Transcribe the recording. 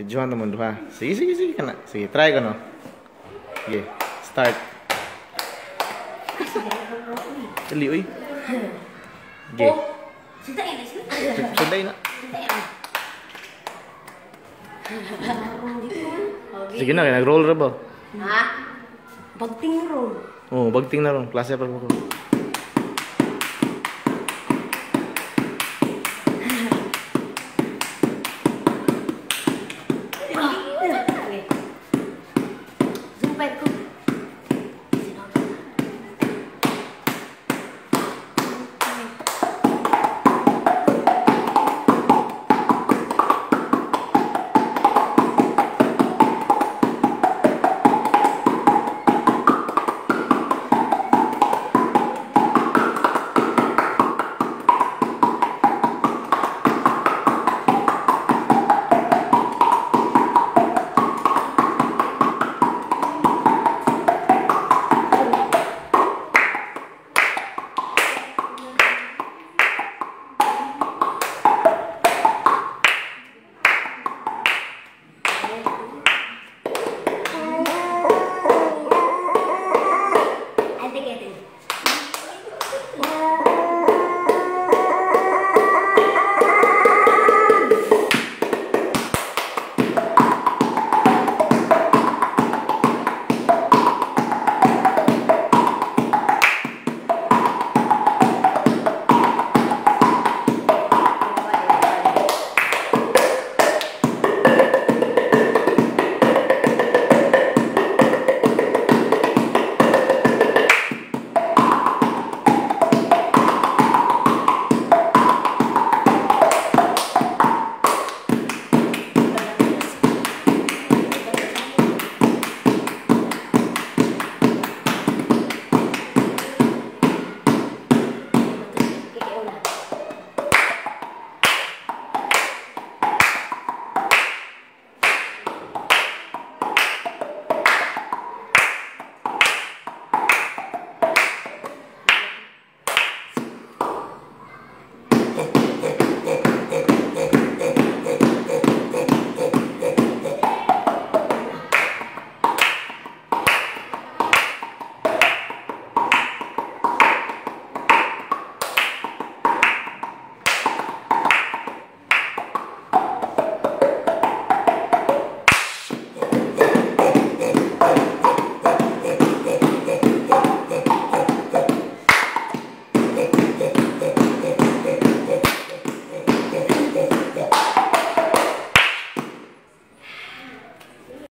Videohan naman duha. Sige, sige, sige ka na. Sige, try ka no. Sige, start. Dali, uy. Sige, Oh, sunday na. Sige na, nag-roll ra ba? Hah? Bagting roll. Oh, bagting na ron. Klase pa ko. by